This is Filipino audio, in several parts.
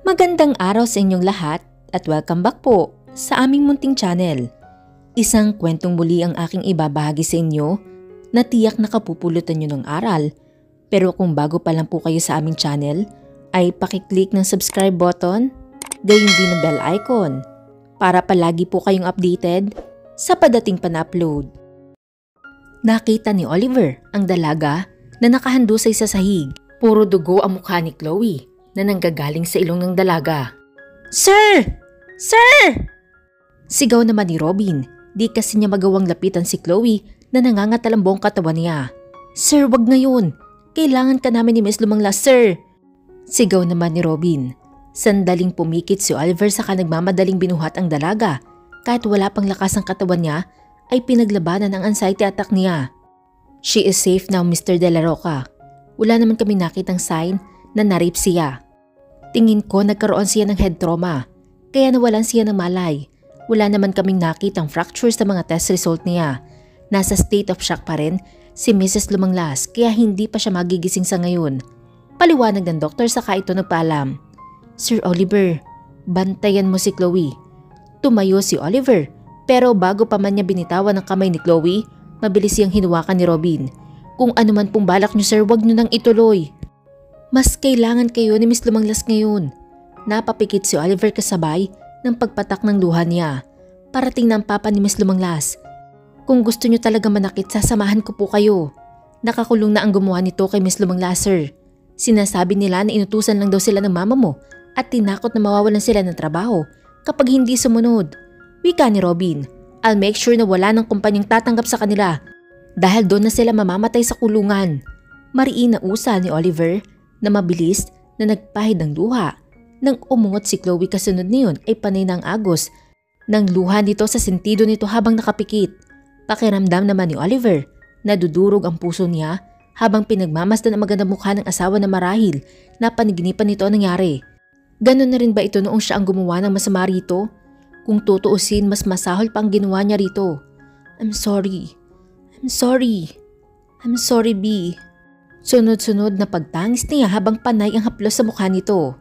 Magandang araw sa inyong lahat at welcome back po sa aming munting channel. Isang kwentong muli ang aking ibabahagi sa inyo na tiyak nakapupulutan nyo ng aral. Pero kung bago pa lang po kayo sa aming channel, ay pakiclick ng subscribe button, gayon din ng bell icon para palagi po kayong updated sa padating pan-upload. Nakita ni Oliver ang dalaga na nakahandusay sa sahig. Puro dugo ang mukha ni Chloe na nanggagaling sa ilong ng dalaga. Sir! Sir! Sigaw naman ni Robin. Di kasi niya magawang lapitan si Chloe na nangangatal ang buong katawan niya. Sir, wag ngayon. Kailangan ka namin ni Miss Lumangla, sir. Sigaw naman ni Robin. Sandaling pumikit si Oliver sa nagmamadaling binuhat ang dalaga. Kahit wala pang lakas ang katawan niya, ay pinaglabanan ang anxiety attack niya. She is safe now, Mr. De La Roca. Wala naman kami nakitang sign na narip siya. Tingin ko nagkaroon siya ng head trauma, kaya nawalan siya ng malay. Wala naman kaming nakitang fractures sa mga test result niya. Nasa state of shock pa rin si Mrs. Lumanglas kaya hindi pa siya magigising sa ngayon. Paliwanag ng doktor saka ito nagpaalam. Sir Oliver, bantayan mo si Chloe. Tumayo si Oliver pero bago pa man niya binitawan ang kamay ni Chloe, mabilis siyang hinuwakan ni Robin. Kung ano man pong balak niyo sir, wag niyo nang ituloy. Mas kailangan kayo ni Miss Lumanglas ngayon. Napapikit si Oliver kasabay ng pagpatak ng luha niya. Parating na papa ni Miss Lumanglas. Kung gusto niyo talaga manakit, sasamahan ko po kayo. Nakakulong na ang gumawa nito kay Miss Lumanglas sir. Sinasabi nila na inutusan lang daw sila ng mama mo at tinakot na mawawalan sila ng trabaho kapag hindi sumunod. Wika ni Robin, I'll make sure na wala ng kumpanyang tatanggap sa kanila dahil doon na sila mamamatay sa kulungan. Mariin na usa ni Oliver na mabilis na nagpahid ng luha. Nang umungot si Chloe kasunod niyon ay panay ng agos. Nang luha nito sa sentido nito habang nakapikit. Pakiramdam naman ni Oliver na dudurog ang puso niya habang pinagmamasdan ang magandang mukha ng asawa na marahil na paniginipan nito nangyari. Ganon na rin ba ito noong siya ang gumawa ng masama rito? Kung tutuusin, mas masahol pa ang ginawa niya rito. I'm sorry. I'm sorry. I'm sorry, B. Sunod-sunod na pagtangis niya habang panay ang haplos sa mukha nito.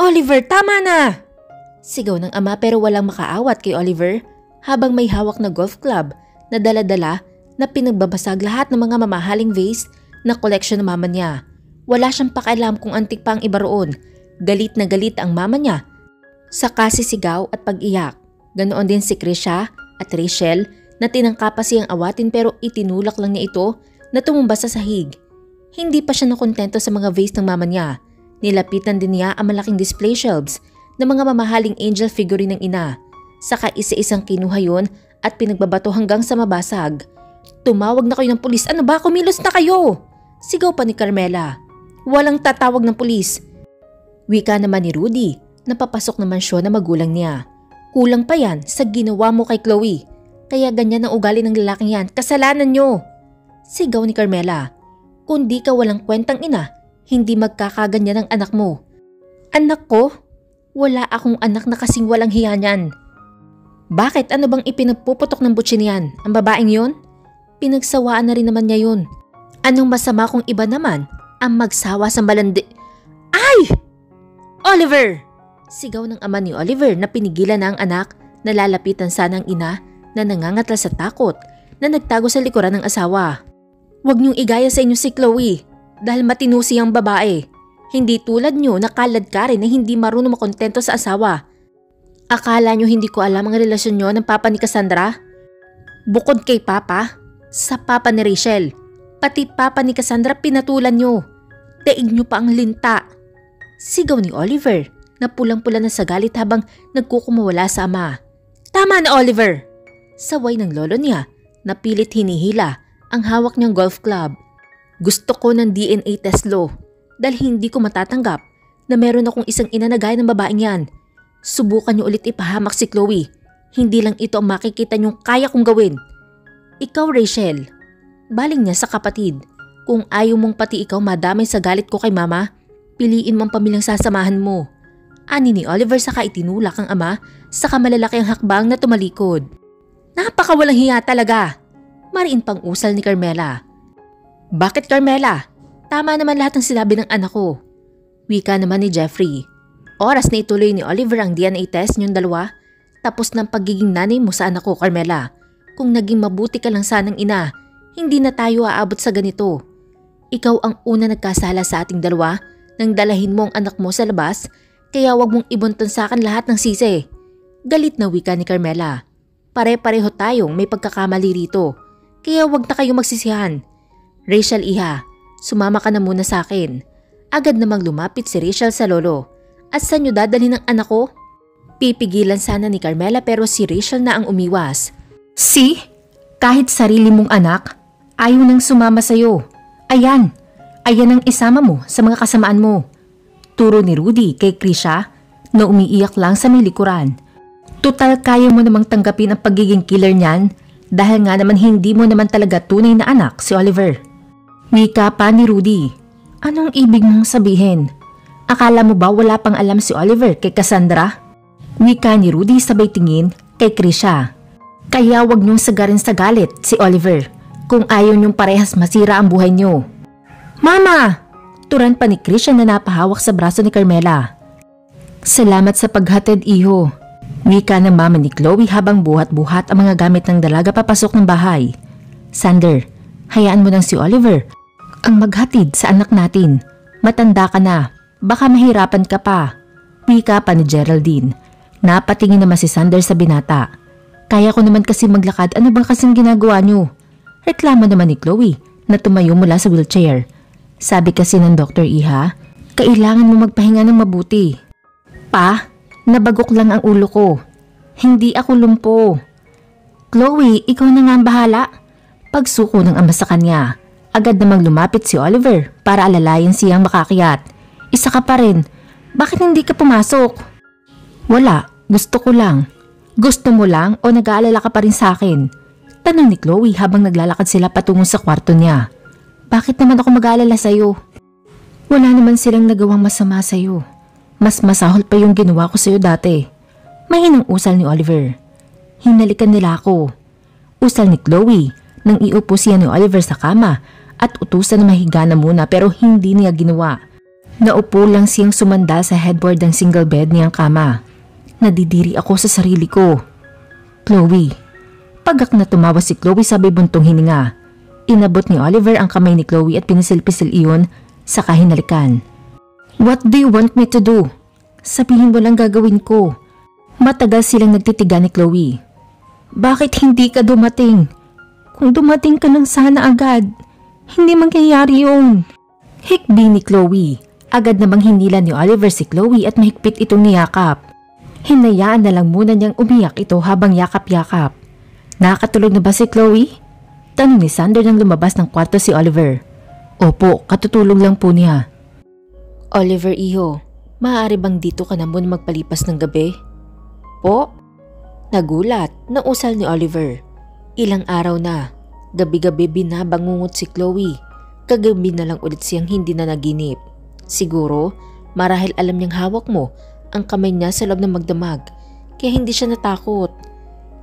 Oliver, tama na! Sigaw ng ama pero walang makaawat kay Oliver habang may hawak na golf club na dala-dala na pinagbabasag lahat ng mga mamahaling vase na collection ng mama niya. Wala siyang pakialam kung antik pa ang iba roon. Galit na galit ang mama niya sa kasisigaw at pag-iyak. Ganoon din si Krisha at Rachel na tinangka pa siyang awatin pero itinulak lang niya ito na tumumba sa sahig. Hindi pa siya nakontento sa mga vase ng mama niya. Nilapitan din niya ang malaking display shelves ng mga mamahaling angel figurine ng ina. Saka isa-isang kinuha yon at pinagbabato hanggang sa mabasag. Tumawag na kayo ng pulis. Ano ba? Kumilos na kayo! Sigaw pa ni Carmela. Walang tatawag ng pulis. Wika naman ni Rudy. Napapasok naman siya na magulang niya. Kulang pa yan sa ginawa mo kay Chloe. Kaya ganyan ang ugali ng lalaking yan. Kasalanan nyo! Sigaw ni Carmela. Kung di ka walang kwentang ina, hindi magkakaganyan ang anak mo. Anak ko? Wala akong anak na kasing walang hiya niyan. Bakit? Ano bang ipinagpuputok ng butsi niyan? Ang babaeng yon? Pinagsawaan na rin naman niya yun. Anong masama kung iba naman ang magsawa sa malandi... Ay! Oliver! Sigaw ng ama ni Oliver na pinigilan na ang anak na lalapitan sana ang ina na nangangatla sa takot na nagtago sa likuran ng asawa. Huwag niyong igaya sa inyo si Chloe dahil matino siyang babae. Hindi tulad niyo na kalad ka rin na hindi marunong makontento sa asawa. Akala niyo hindi ko alam ang relasyon niyo ng papa ni Cassandra? Bukod kay papa, sa papa ni Rachel, pati papa ni Cassandra pinatulan niyo. Daig niyo pa ang linta. Sigaw ni Oliver na pulang-pula na sa galit habang nagkukumawala sa ama. Tama na Oliver! Saway ng lolo niya na pilit hinihila ang hawak niyang golf club. Gusto ko ng DNA test law dahil hindi ko matatanggap na meron akong isang ina na gaya ng babaeng yan. Subukan niyo ulit ipahamak si Chloe. Hindi lang ito ang makikita niyong kaya kong gawin. Ikaw Rachel, baling niya sa kapatid. Kung ayaw mong pati ikaw madamay sa galit ko kay mama, piliin mo ang pamilyang sasamahan mo. Ani ni Oliver saka itinulak ang ama saka malalaki ang hakbang na tumalikod. Napakawalang hiya talaga. Mariin pang usal ni Carmela. Bakit Carmela? Tama naman lahat ng sinabi ng anak ko. Wika naman ni Jeffrey. oras na ituloy ni Oliver ang DNA test niyong dalawa, tapos ng pagiging nanay mo sa anak ko, Carmela. Kung naging mabuti ka lang sanang ina, hindi na tayo aabot sa ganito. Ikaw ang una nagkasala sa ating dalawa nang dalahin mo ang anak mo sa labas, kaya wag mong ibunton sa akin lahat ng sisi. Galit na wika ni Carmela. Pare-pareho tayong may pagkakamali rito, kaya wag na kayong magsisihan. Rachel Iha, sumama ka na muna sa akin. Agad namang lumapit si Rachel sa lolo. At saan nyo dadali ng anak ko? Pipigilan sana ni Carmela pero si Rachel na ang umiwas. Si, kahit sarili mong anak, ayaw nang sumama sa'yo. Ayan, ayan ang isama mo sa mga kasamaan mo. Turo ni Rudy kay Krisha na umiiyak lang sa may likuran. Total kaya mo namang tanggapin ang pagiging killer niyan dahil nga naman hindi mo naman talaga tunay na anak si Oliver. Wika pa ni Rudy. Anong ibig mong sabihin? Akala mo ba wala pang alam si Oliver kay Cassandra? Wika ni Rudy sabay tingin kay Krisha. Kaya wag niyong sagarin sa galit si Oliver kung ayaw niyong parehas masira ang buhay niyo. Mama! Turan pa ni Krisha na napahawak sa braso ni Carmela. Salamat sa paghatid iho. Wika ng mama ni Chloe habang buhat-buhat ang mga gamit ng dalaga papasok ng bahay. Sander, hayaan mo nang si Oliver ang maghatid sa anak natin. Matanda ka na, baka mahirapan ka pa. Wika pa ni Geraldine. Napatingin naman si Sander sa binata. Kaya ko naman kasi maglakad, ano bang kasing ginagawa niyo? Reklamo naman ni Chloe na tumayo mula sa wheelchair. Sabi kasi ng Dr. Iha, kailangan mo magpahinga ng mabuti. Pa, nabagok lang ang ulo ko. Hindi ako lumpo. Chloe, ikaw na nga ang bahala. Pagsuko ng ama sa kanya, agad namang lumapit si Oliver para alalayan siyang makakiyat. Isa ka pa rin. Bakit hindi ka pumasok? Wala, gusto ko lang. Gusto mo lang o nag-aalala ka pa rin sa akin? Tanong ni Chloe habang naglalakad sila patungo sa kwarto niya. Bakit naman ako mag-aalala sa'yo? Wala naman silang nagawang masama sa'yo. Mas masahol pa yung ginawa ko sa'yo dati. Mahinang usal ni Oliver. Hinalikan nila ako. Usal ni Chloe nang iupo siya ni Oliver sa kama at utusan na mahiga na muna pero hindi niya ginawa. Naupo lang siyang sumanda sa headboard ng single bed niyang kama. Nadidiri ako sa sarili ko. Chloe. Pagak na tumawa si Chloe sabay buntong hininga. Inabot ni Oliver ang kamay ni Chloe at pinisil-pisil iyon sa kahinalikan. What do you want me to do? Sabihin mo lang gagawin ko. Matagal silang nagtitiga ni Chloe. Bakit hindi ka dumating? Kung dumating ka lang sana agad, hindi mangyayari yun. Hikbi ni Chloe. Agad namang hinila ni Oliver si Chloe at mahigpit itong niyakap. Hinayaan na lang muna niyang umiyak ito habang yakap-yakap. Nakatulog na ba si Chloe? Tanong ni Sander nang lumabas ng kwarto si Oliver. Opo, katutulog lang po niya. Oliver Iho, maaari bang dito ka na muna magpalipas ng gabi? Po? Nagulat, nausal ni Oliver. Ilang araw na, gabi-gabi binabangungot si Chloe. Kagabi na lang ulit siyang hindi na naginip. Siguro, marahil alam niyang hawak mo ang kamay niya sa loob ng magdamag kaya hindi siya natakot.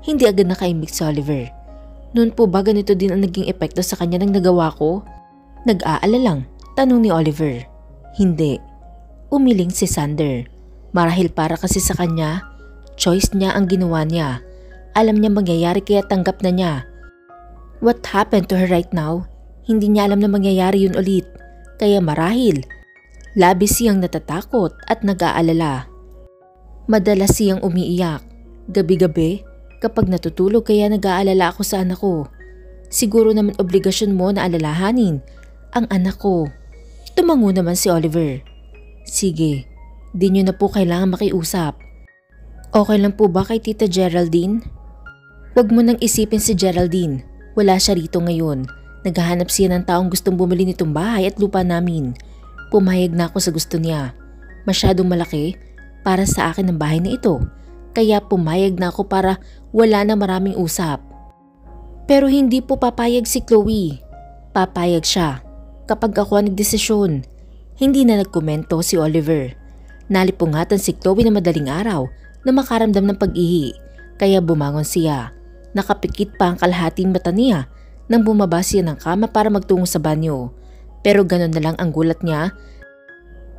Hindi agad nakaimik si Oliver. Noon po ba ganito din ang naging epekto sa kanya ng nagawa ko? Nag-aala lang, tanong ni Oliver. Hindi. Umiling si Sander. Marahil para kasi sa kanya, choice niya ang ginawa niya. Alam niya mangyayari kaya tanggap na niya. What happened to her right now? Hindi niya alam na mangyayari yun ulit. Kaya marahil, labis siyang natatakot at nag-aalala. Madalas siyang umiiyak. Gabi-gabi, kapag natutulog kaya nag-aalala ako sa anak ko. Siguro naman obligasyon mo na alalahanin ang anak ko. Tumango naman si Oliver. Sige, di nyo na po kailangan makiusap. Okay lang po ba kay Tita Geraldine? Huwag mo nang isipin si Geraldine. Wala siya rito ngayon. Naghahanap siya ng taong gustong bumili nitong bahay at lupa namin. Pumayag na ako sa gusto niya. Masyadong malaki para sa akin ang bahay na ito kaya pumayag na ako para wala na maraming usap. Pero hindi po papayag si Chloe. Papayag siya kapag ako ang nagdesisyon. Hindi na nagkomento si Oliver. Nalipungatan si Chloe na madaling araw na makaramdam ng pag-ihi kaya bumangon siya. Nakapikit pa ang kalahating mata niya nang bumaba siya ng kama para magtungo sa banyo. Pero ganun na lang ang gulat niya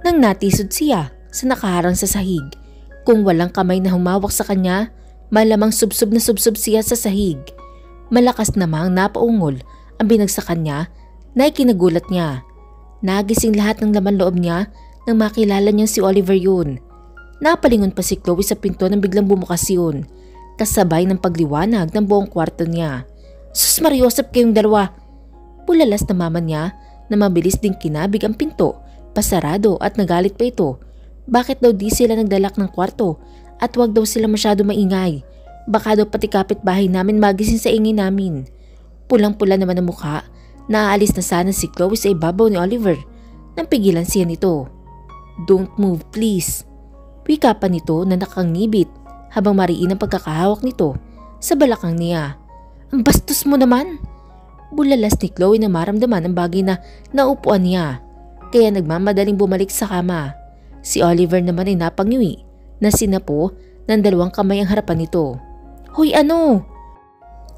nang natisod siya sa nakaharang sa sahig. Kung walang kamay na humawak sa kanya, malamang subsob na subsob siya sa sahig. Malakas namang napaungol ang binagsakan niya na ikinagulat niya. Nagising lahat ng laman loob niya nang makilala niya si Oliver yun. Napalingon pa si Chloe sa pinto nang biglang bumukas yun. Kasabay ng pagliwanag ng buong kwarto niya. Sus Mariosep kayong dalawa! Pulalas na mama niya na mabilis ding kinabig ang pinto, pasarado at nagalit pa ito. Bakit daw di sila nagdalak ng kwarto at wag daw sila masyado maingay. Baka daw pati kapitbahay namin magising sa ingay namin. Pulang-pula naman ang mukha, naaalis na sana si Chloe sa ibabaw ni Oliver nang siya nito. Don't move please. Wika pa nito na nakangibit habang mariin ang pagkakahawak nito sa balakang niya. Ang bastos mo naman! Bulalas ni Chloe na maramdaman ang bagay na naupuan niya. Kaya nagmamadaling bumalik sa kama. Si Oliver naman ay napangyiwi na sinapo ng dalawang kamay ang harapan nito. Hoy ano?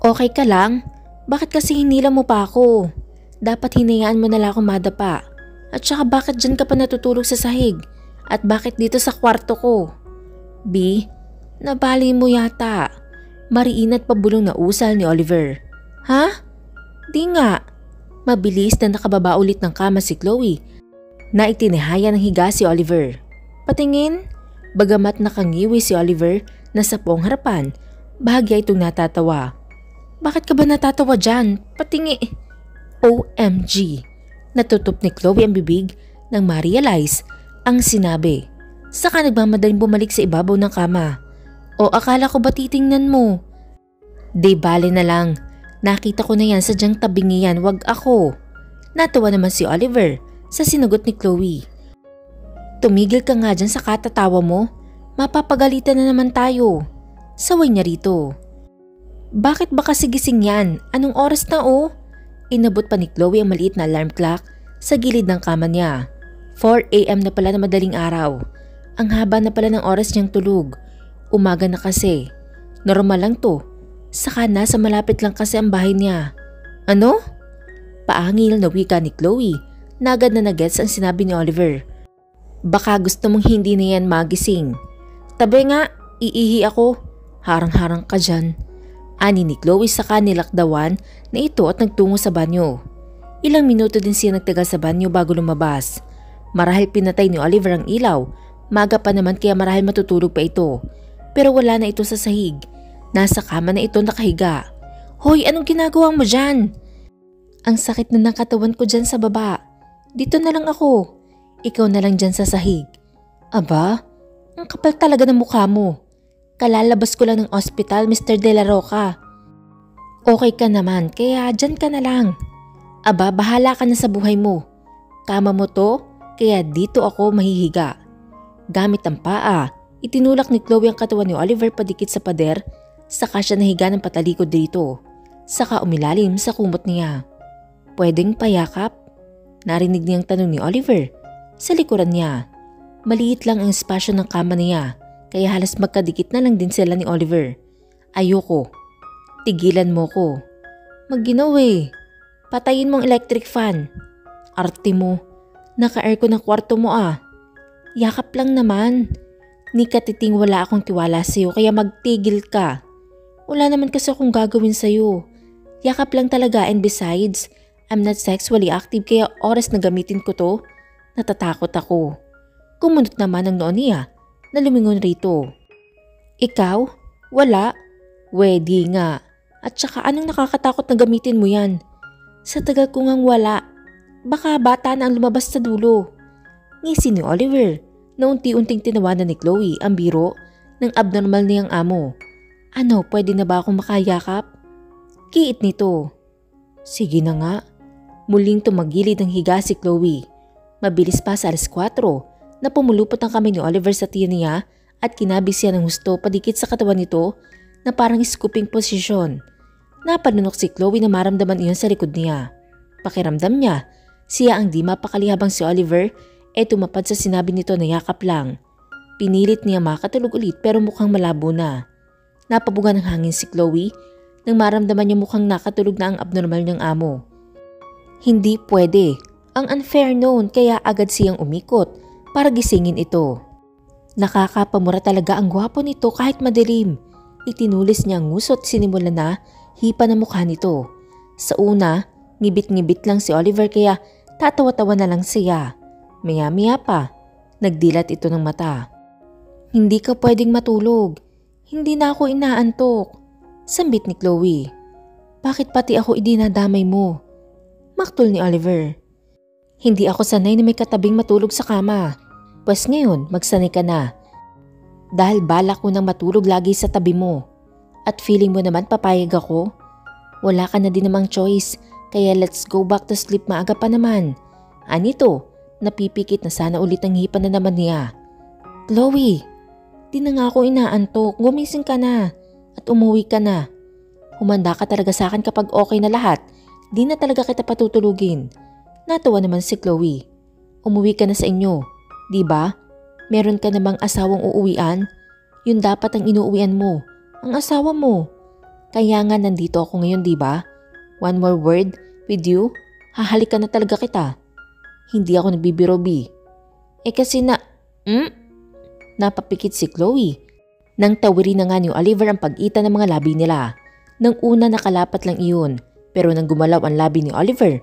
Okay ka lang? Bakit kasi hinila mo pa ako? Dapat hinayaan mo na lang ako madapa. At saka bakit dyan ka pa natutulog sa sahig? At bakit dito sa kwarto ko? B, nabali mo yata. Mariin at pabulong na usal ni Oliver. Ha? Di nga. Mabilis na nakababa ulit ng kama si Chloe na itinihaya ng higa si Oliver. Patingin, bagamat nakangiwi si Oliver na sa pong harapan, bahagya itong natatawa. Bakit ka ba natatawa dyan? Patingi. OMG. Natutup ni Chloe ang bibig nang ma-realize ang sinabi. Saka nagmamadaling bumalik sa ibabaw ng kama. O akala ko ba titingnan mo? Di bale na lang. Nakita ko na yan sa dyang tabingi yan, wag ako. Natawa naman si Oliver sa sinagot ni Chloe. Tumigil ka nga dyan sa katatawa mo. Mapapagalitan na naman tayo. Saway niya rito. Bakit ba kasi gising yan? Anong oras na oh? Inabot pa ni Chloe ang maliit na alarm clock sa gilid ng kama niya. 4am na pala na madaling araw. Ang haba na pala ng oras niyang tulog. Umaga na kasi. Normal lang to. Saka nasa malapit lang kasi ang bahay niya. Ano? Paangil na wika ni Chloe. Nagad na nagets ang sinabi ni Oliver. Baka gusto mong hindi na yan magising. Tabi nga, iihi ako. Harang-harang ka dyan. Ani ni Chloe sa kanilakdawan na ito at nagtungo sa banyo. Ilang minuto din siya nagtagal sa banyo bago lumabas. Marahil pinatay ni Oliver ang ilaw, maga pa naman kaya marahil matutulog pa ito. Pero wala na ito sa sahig. Nasa kama na ito nakahiga. Hoy, anong ginagawa mo dyan? Ang sakit na ng katawan ko dyan sa baba. Dito na lang ako. Ikaw na lang dyan sa sahig. Aba, ang kapal talaga ng mukha mo. Kalalabas ko lang ng ospital, Mr. De La Roca. Okay ka naman, kaya dyan ka na lang. Aba, bahala ka na sa buhay mo. Kama mo to, kaya dito ako mahihiga. Gamit ang paa, itinulak ni Chloe ang katawan ni Oliver padikit sa pader, saka siya nahiga ng patalikod dito. Saka umilalim sa kumot niya. Pwedeng payakap? Narinig niyang tanong ni Oliver. Sa likuran niya. Maliit lang ang espasyo ng kama niya kaya halos magkadikit na lang din sila ni Oliver. Ayoko. Tigilan mo ko. Magginaw eh. Patayin mong electric fan. Arte mo. Naka-aircon ang kwarto mo ah. Yakap lang naman. Ni katiting wala akong tiwala sa'yo kaya magtigil ka. Wala naman kasi akong gagawin sa'yo. Yakap lang talaga and besides, I'm not sexually active kaya oras na gamitin ko to, natatakot ako. Kumunot naman ang noon niya na lumingon rito. Ikaw? Wala? Wedi nga. At saka anong nakakatakot na gamitin mo yan? Sa tagal ko ngang wala. Baka bata na ang lumabas sa dulo. Ngisi ni Oliver na unti-unting tinawanan ni Chloe ang biro ng abnormal niyang amo. Ano, pwede na ba akong makayakap? Kiit nito. Sige na nga. Muling tumagilid ang higa si Chloe. Mabilis pa sa alas 4 na pumulupot ang kamay ni Oliver sa tiyan niya at kinabig siya ng husto padikit sa katawan nito na parang scooping posisyon. Napanunok si Chloe na maramdaman iyon sa likod niya. Pakiramdam niya, siya ang di mapakali habang si Oliver ay tumapad sa sinabi nito na yakap lang. Pinilit niya makatulog ulit pero mukhang malabo na. Napabuga ng hangin si Chloe nang maramdaman niya mukhang nakatulog na ang abnormal niyang amo. Hindi pwede. Ang unfair noon kaya agad siyang umikot para gisingin ito. Nakakapamura talaga ang gwapo nito kahit madilim. Itinulis niya ang nguso at sinimula na hipa na mukha nito. Sa una, ngibit-ngibit lang si Oliver kaya tatawa-tawa na lang siya. Maya-maya pa, nagdilat ito ng mata. Hindi ka pwedeng matulog. Hindi na ako inaantok. Sambit ni Chloe. Bakit pati ako idinadamay mo? Maktol ni Oliver. Hindi ako sanay na may katabing matulog sa kama. Pwes ngayon, magsanay ka na. Dahil balak ko nang matulog lagi sa tabi mo. At feeling mo naman papayag ako? Wala ka na din namang choice, kaya let's go back to sleep maaga pa naman. Anito, napipikit na sana ulit ang hipan na naman niya. Chloe, di na nga ako inaantok, gumising ka na at umuwi ka na. Humanda ka talaga sa akin kapag okay na lahat, di na talaga kita patutulugin. Natawa naman si Chloe. Umuwi ka na sa inyo, di ba? Meron ka namang asawang uuwian? Yun dapat ang inuuwian mo. Ang asawa mo. Kaya nga nandito ako ngayon, di ba? One more word with you, hahalikan na talaga kita. Hindi ako nagbibiro, B. Eh kasi na, hmm? Napapikit si Chloe. Nang tawirin na nga ni Oliver ang pag-ita ng mga labi nila. Nang una nakalapat lang iyon, pero nang gumalaw ang labi ni Oliver,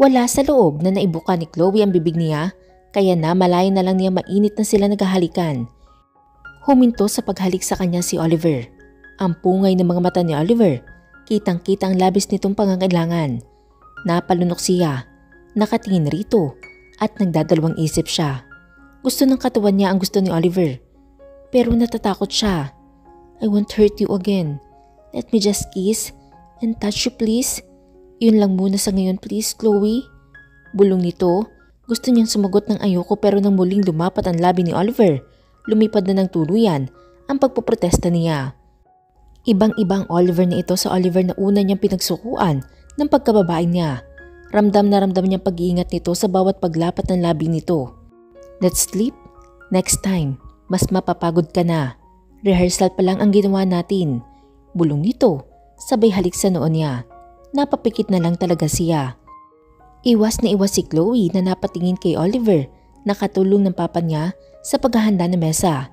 wala sa loob na naibuka ni Chloe ang bibig niya kaya namalayan na lang niya mainit na sila naghahalikan. Huminto sa paghalik sa kanya si Oliver. Ang pungay ng mga mata ni Oliver, kitang-kita ang labis nitong pangangailangan. Napalunok siya, nakatingin rito at nagdadalawang isip siya. Gusto ng katawan niya ang gusto ni Oliver. Pero natatakot siya. I won't hurt you again. Let me just kiss and touch you please. Yun lang muna sa ngayon please, Chloe. Bulong nito gusto niyang sumagot ng ayoko pero nang muling lumapat ang labi ni Oliver, lumipad na ng tuluyan ang pagpoprotesta niya. Ibang-ibang Oliver na ito sa Oliver na una niyang pinagsukuan ng pagkababae niya. Ramdam na ramdam niyang pag-iingat nito sa bawat paglapat ng labi nito. Let's sleep? Next time, mas mapapagod ka na. Rehearsal pa lang ang ginawa natin. Bulong nito, sabay halik sa noon niya. Napapikit na lang talaga siya. Iwas na iwas si Chloe na napatingin kay Oliver na katulong ng papa niya sa paghahanda ng mesa.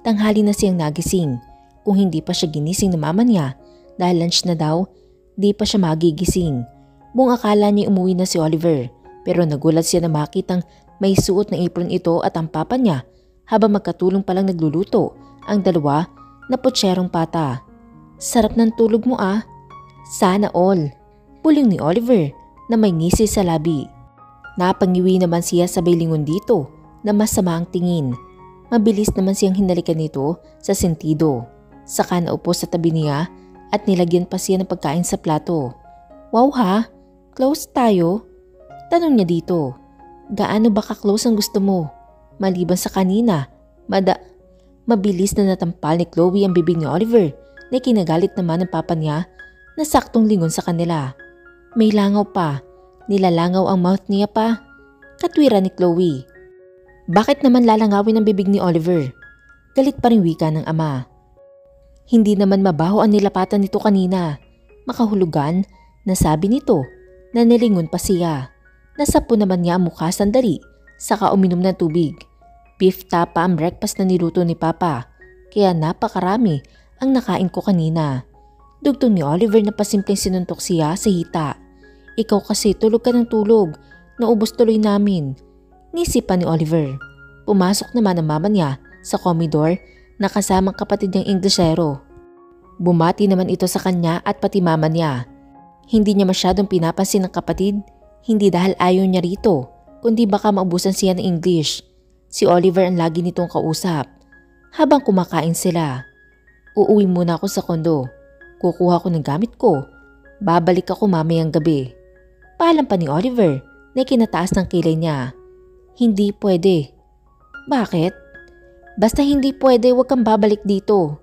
Tanghali na siyang nagising. Kung hindi pa siya ginising ng mama niya dahil lunch na daw, di pa siya magigising. Buong akala niya umuwi na si Oliver pero nagulat siya na makitang may suot na apron ito at ang papa niya habang magkatulong palang nagluluto ang dalawa na putserong pata. Sarap ng tulog mo ah. Sana all. Puling ni Oliver na may ngisi sa labi. Napangiwi naman siya sa lingon dito na masama ang tingin. Mabilis naman siyang hinalikan nito sa sentido. Saka naupo sa tabi niya at nilagyan pa siya ng pagkain sa plato. Wow ha? Close tayo? Tanong niya dito. Gaano ba ka-close ang gusto mo? Maliban sa kanina, mada... Mabilis na natampal ni Chloe ang bibig ni Oliver na kinagalit naman ng papa niya na saktong lingon sa kanila. May langaw pa. Nilalangaw ang mouth niya pa. Katwira ni Chloe. Bakit naman lalangawin ang bibig ni Oliver? Galit pa rin wika ng ama. Hindi naman mabaho ang nilapatan nito kanina. Makahulugan na sabi nito na nilingon pa siya. Nasapo naman niya ang mukha sandali saka uminom ng tubig. Beef tapa ang breakfast na niluto ni Papa kaya napakarami ang nakain ko kanina. Dugtong ni Oliver na pasimpleng sinuntok siya sa hita. Ikaw kasi tulog ka ng tulog. Naubos tuloy namin. Nisipan ni Oliver. Pumasok naman ang mama niya sa komidor na kasamang kapatid niyang Inglesero. Bumati naman ito sa kanya at pati mama niya. Hindi niya masyadong pinapansin ng kapatid, hindi dahil ayaw niya rito, kundi baka maubusan siya ng English. Si Oliver ang lagi nitong kausap. Habang kumakain sila, uuwi muna ako sa kondo. Kukuha ko ng gamit ko. Babalik ako mamayang gabi. Paalam pa ni Oliver na kinataas ng kilay niya. Hindi pwede. Bakit? Basta hindi pwede wag kang babalik dito.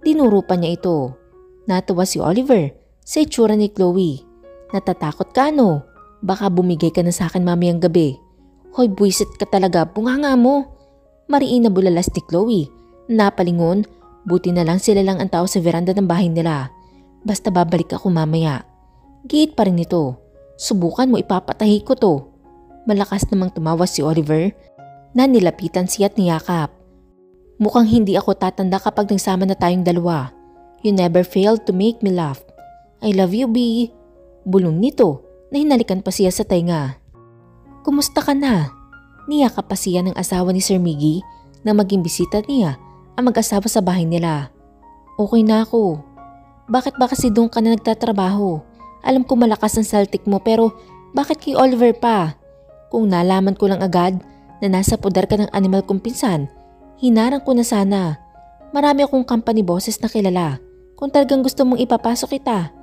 Dinuro pa niya ito. Natawa si Oliver sa itsura ni Chloe. Natatakot ka no? Baka bumigay ka na sa akin mamayang gabi. Hoy buwisit ka talaga, bunganga mo. Mariin na bulalas ni Chloe. Napalingon, buti na lang sila lang ang tao sa veranda ng bahay nila. Basta babalik ako mamaya. Giit pa rin ito. Subukan mo ipapatahi ko to. Malakas namang tumawa si Oliver na nilapitan siya at niyakap. Mukhang hindi ako tatanda kapag nagsama na tayong dalawa. You never failed to make me laugh. I love you, B. Bulong nito na hinalikan pa siya sa tenga. Kumusta ka na? Niyakap pa siya ng asawa ni Sir Miggy na maging bisita niya ang mag-asawa sa bahay nila. Okay na ako. Bakit ba kasi doon ka na nagtatrabaho? Alam ko malakas ang Celtic mo pero bakit kay Oliver pa? Kung nalaman ko lang agad na nasa poder ka ng animal kong pinsan, hinarang ko na sana. Marami akong company bosses na kilala. Kung talagang gusto mong ipapasok kita.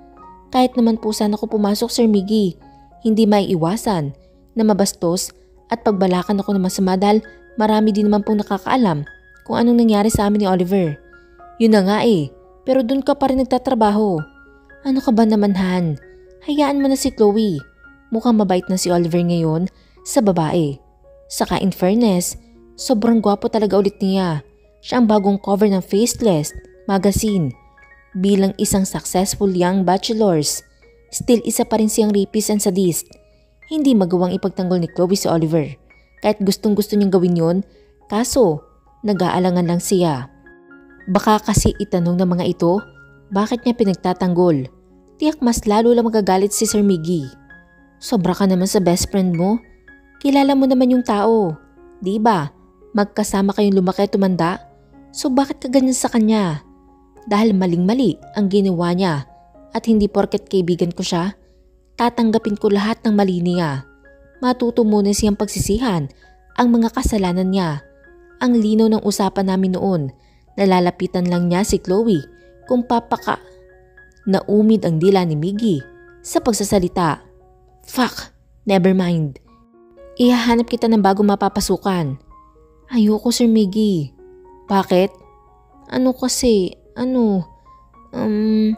Kahit naman po sana ako pumasok Sir Miggy, hindi may iwasan na mabastos at pagbalakan ako ng masama dahil marami din naman pong nakakaalam kung anong nangyari sa amin ni Oliver. Yun na nga eh, pero dun ka pa rin nagtatrabaho. Ano ka ba naman Han? Hayaan mo na si Chloe. Mukhang mabait na si Oliver ngayon sa babae. Saka in fairness, sobrang gwapo talaga ulit niya. Siya ang bagong cover ng Faceless magazine. Bilang isang successful young bachelors, still isa pa rin siyang rapist and sadist. Hindi magawang ipagtanggol ni Chloe si Oliver. Kahit gustong gusto niyang gawin yon, kaso nag-aalangan lang siya. Baka kasi itanong ng mga ito, bakit niya pinagtatanggol? Tiyak mas lalo lang magagalit si Sir Miggy. Sobra ka naman sa best friend mo. Kilala mo naman yung tao. Di ba? Magkasama kayong lumaki at tumanda. So bakit ka ganyan sa kanya? Dahil maling-mali ang ginawa niya at hindi porket kaibigan ko siya, tatanggapin ko lahat ng mali niya. Matuto muna siyang pagsisihan ang mga kasalanan niya ang linaw ng usapan namin noon. Nalalapitan lang niya si Chloe kung papaka. Naumid ang dila ni Miggy sa pagsasalita. Fuck, never mind. Ihahanap kita ng bago mapapasukan. Ayoko Sir Miggy. Bakit? Ano kasi, ano, um,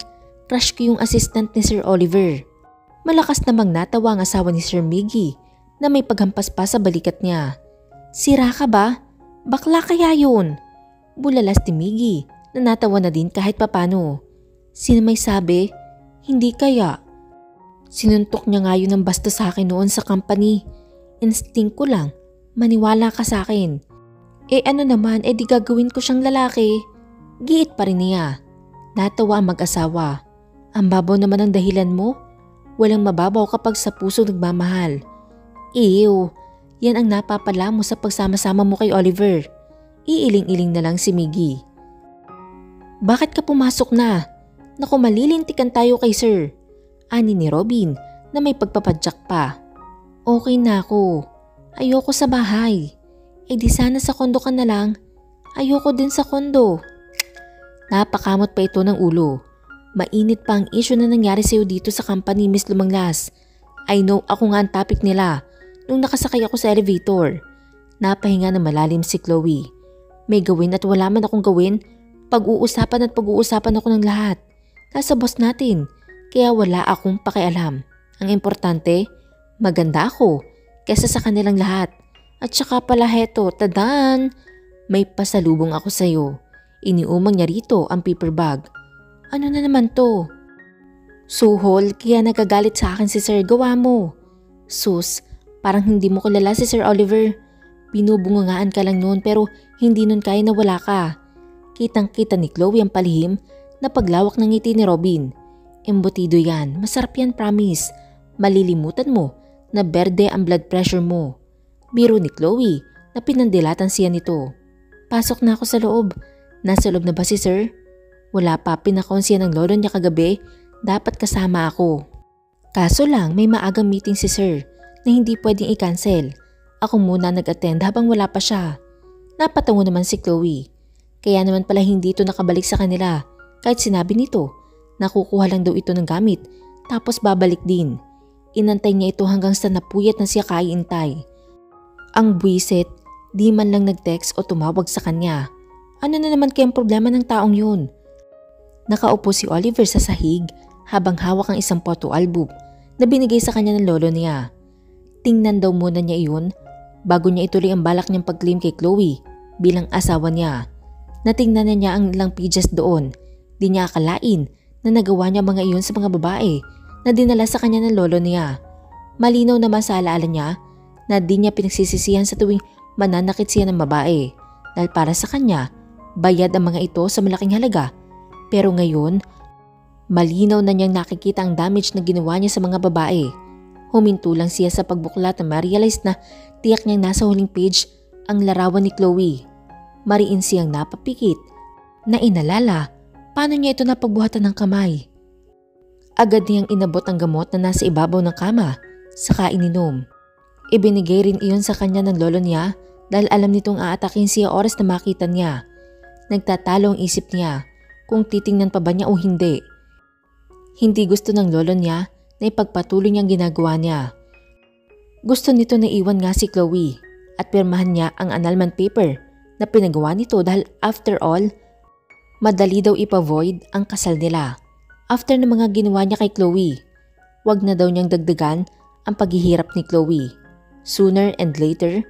crush ko yung assistant ni Sir Oliver. Malakas namang natawa ang asawa ni Sir Miggy na may paghampas pa sa balikat niya. Sira ka ba? Bakla kaya yun? Bulalas ni Miggy na natawa na din kahit papano. Sino may sabi? Hindi kaya. Sinuntok niya nga yun ng basta sa akin noon sa company. Instinct ko lang, maniwala ka sa akin. Eh ano naman, eh di gagawin ko siyang lalaki. Giit pa rin niya. Natawa ang mag-asawa. Ang babaw naman ang dahilan mo. Walang mababaw kapag sa puso nagmamahal. Ew, yan ang napapala mo sa pagsama-sama mo kay Oliver. Iiling-iling na lang si Miggy. Bakit ka pumasok na? Naku malilintikan tayo kay sir. Ani ni Robin na may pagpapadyak pa. Okay na ako. Ayoko sa bahay. E di sana sa kondo ka na lang. Ayoko din sa kondo. Napakamot pa ito ng ulo. Mainit pa ang issue na nangyari sa'yo dito sa company Miss Lumanglas. I know ako nga ang topic nila nung nakasakay ako sa elevator. Napahinga na malalim si Chloe. May gawin at wala man akong gawin, pag-uusapan at pag-uusapan ako ng lahat. Nasa boss natin, kaya wala akong pakialam. Ang importante, maganda ako kesa sa kanilang lahat. At saka pala heto, tadan, may pasalubong ako sa'yo. Iniumang niya rito ang paper bag. Ano na naman to? Suhol, kaya nagagalit sa akin si Sir Gawa mo. Sus, Parang hindi mo kilala si Sir Oliver. Binubungangaan ka lang noon pero hindi nun kaya na wala ka. Kitang kita ni Chloe ang palihim na paglawak ng ngiti ni Robin. Embutido yan, masarap yan promise. Malilimutan mo na berde ang blood pressure mo. Biro ni Chloe na pinandilatan siya nito. Pasok na ako sa loob. Nasa loob na ba si sir? Wala pa pinakon siya ng lolo niya kagabi. Dapat kasama ako. Kaso lang may maagang meeting si sir na hindi pwedeng i-cancel. Ako muna nag-attend habang wala pa siya. Napatango naman si Chloe. Kaya naman pala hindi ito nakabalik sa kanila kahit sinabi nito na kukuha lang daw ito ng gamit tapos babalik din. Inantay niya ito hanggang sa napuyat na siya kaiintay. Ang buwisit, di man lang nag-text o tumawag sa kanya. Ano na naman kayang problema ng taong yun? Nakaupo si Oliver sa sahig habang hawak ang isang photo album na binigay sa kanya ng lolo niya. Tingnan daw muna niya iyon bago niya ituloy ang balak niyang pag-claim kay Chloe bilang asawa niya. Natingnan na niya ang ilang pages doon. Di niya akalain na nagawa niya mga iyon sa mga babae na dinala sa kanya ng lolo niya. Malinaw naman sa alaala niya na di niya pinagsisisihan sa tuwing mananakit siya ng babae dahil para sa kanya Bayad ang mga ito sa malaking halaga. Pero ngayon, malinaw na niyang nakikita ang damage na ginawa niya sa mga babae. Huminto lang siya sa pagbuklat na ma-realize na tiyak niyang nasa huling page ang larawan ni Chloe. Mariin siyang napapikit na inalala paano niya ito napagbuhatan ng kamay. Agad niyang inabot ang gamot na nasa ibabaw ng kama saka ininom. Ibinigay rin iyon sa kanya ng lolo niya dahil alam nitong aatakin siya oras na makita niya. Nagtatalo ang isip niya kung titingnan pa ba niya o hindi. Hindi gusto ng lolo niya na ipagpatuloy niyang ginagawa niya. Gusto nito na iwan nga si Chloe at pirmahan niya ang annulment paper na pinagawa nito dahil after all, madali daw ipavoid ang kasal nila. After ng mga ginawa niya kay Chloe, wag na daw niyang dagdagan ang paghihirap ni Chloe. Sooner and later,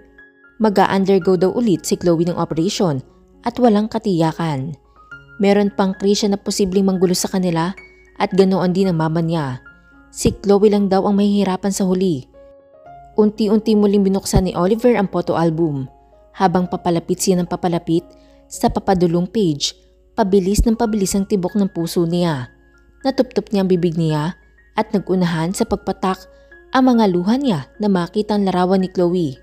mag-undergo daw ulit si Chloe ng operation at walang katiyakan. Meron pang krisya na posibleng manggulo sa kanila at ganoon din ang mama niya. Si Chloe lang daw ang mahihirapan sa huli. Unti-unti muling binuksan ni Oliver ang photo album. Habang papalapit siya ng papalapit sa papadulong page, pabilis ng pabilis ang tibok ng puso niya. Natuptop niya ang bibig niya at nagunahan sa pagpatak ang mga luha niya na makita ang larawan ni Chloe.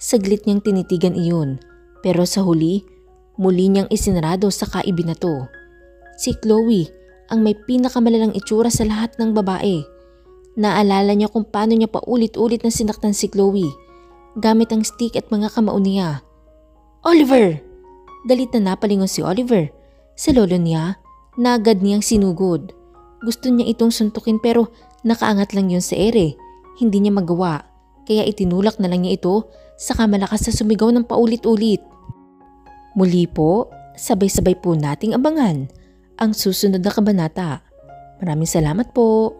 Saglit niyang tinitigan iyon pero sa huli, muli niyang isinarado sa kaibinato. Si Chloe ang may pinakamalalang itsura sa lahat ng babae. Naalala niya kung paano niya paulit-ulit na sinaktan si Chloe gamit ang stick at mga kamao niya. Oliver! Galit na napalingon si Oliver. Sa lolo niya, nagad niyang sinugod. Gusto niya itong suntukin pero nakaangat lang yun sa ere. Hindi niya magawa. Kaya itinulak na lang niya ito saka malakas na sumigaw ng paulit-ulit. Muli po, sabay-sabay po nating abangan ang susunod na kabanata. Maraming salamat po.